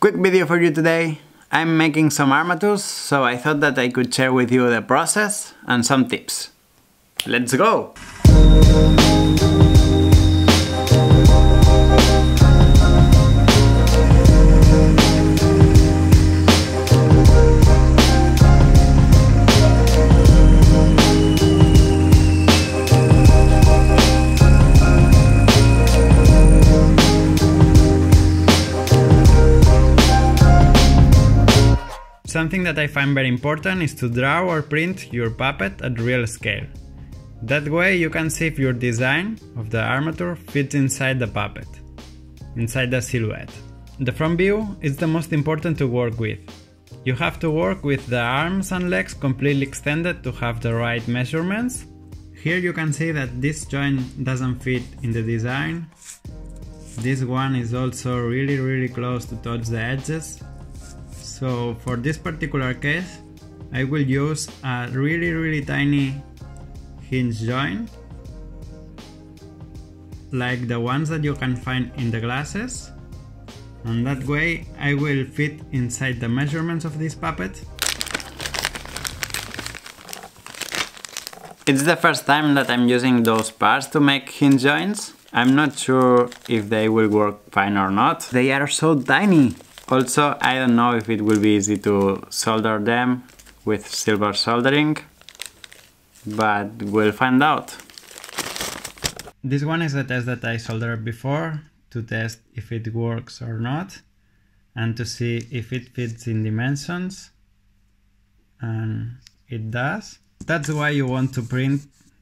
Quick video for you today. I'm making some armatures, so I thought that I could share with you the process and some tips. Let's go! Something that I find very important is to draw or print your puppet at real scale. That way you can see if your design of the armature fits inside the puppet, inside the silhouette. The front view is the most important to work with. You have to work with the arms and legs completely extended to have the right measurements. Here you can see that this joint doesn't fit in the design. This one is also really really close to touch the edges so for this particular case, I will use a really really tiny hinge joint like the ones that you can find in the glasses and that way I will fit inside the measurements of this puppet. It's the first time that I'm using those parts to make hinge joints. I'm not sure if they will work fine or not. They are so tiny. Also, I don't know if it will be easy to solder them with silver soldering, but we'll find out. This one is the test that I soldered before to test if it works or not and to see if it fits in dimensions and it does. That's why you want to print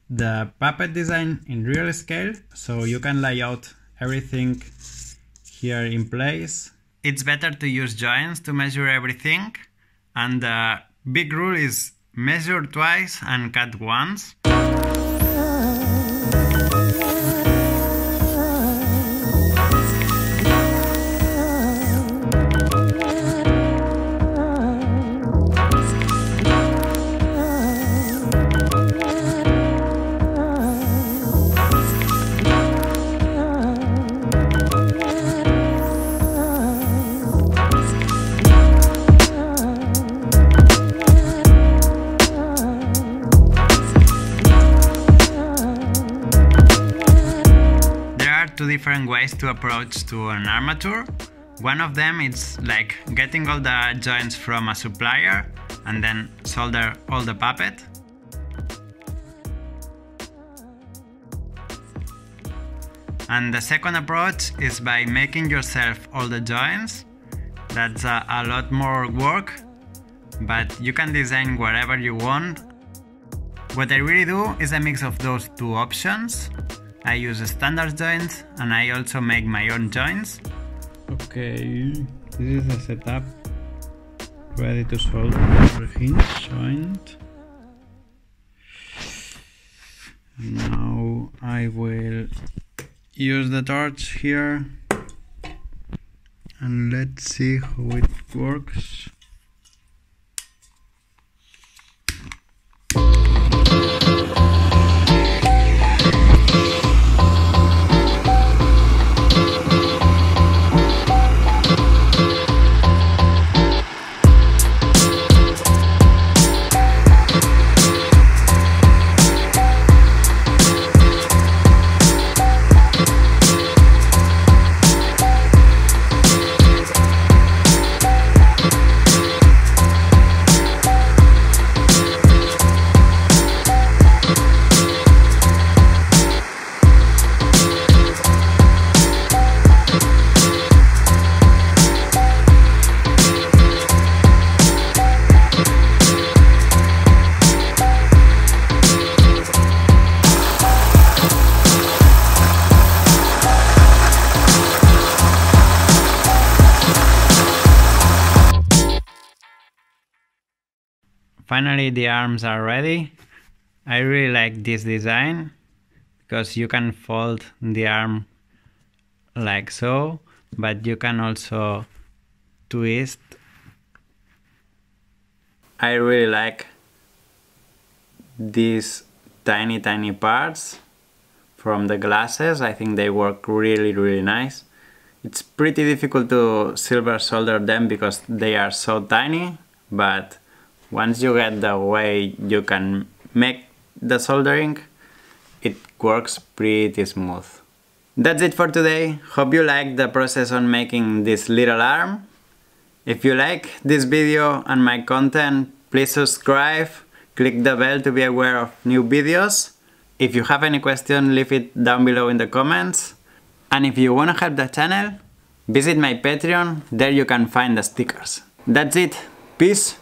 the puppet design in real scale so you can lay out everything here in place it's better to use joints to measure everything and the big rule is measure twice and cut once. Two different ways to approach to an armature. One of them is like getting all the joints from a supplier and then solder all the puppet. And the second approach is by making yourself all the joints. That's a, a lot more work, but you can design whatever you want. What I really do is a mix of those two options. I use standard joints and I also make my own joints. Okay, this is the setup ready to solder hinge joint. Now I will use the torch here and let's see how it works. Finally the arms are ready. I really like this design because you can fold the arm like so, but you can also twist. I really like these tiny tiny parts from the glasses. I think they work really really nice. It's pretty difficult to silver solder them because they are so tiny, but once you get the way you can make the soldering, it works pretty smooth. That's it for today. Hope you liked the process on making this little arm. If you like this video and my content, please subscribe, click the bell to be aware of new videos. If you have any question, leave it down below in the comments. And if you wanna help the channel, visit my Patreon, there you can find the stickers. That's it, peace!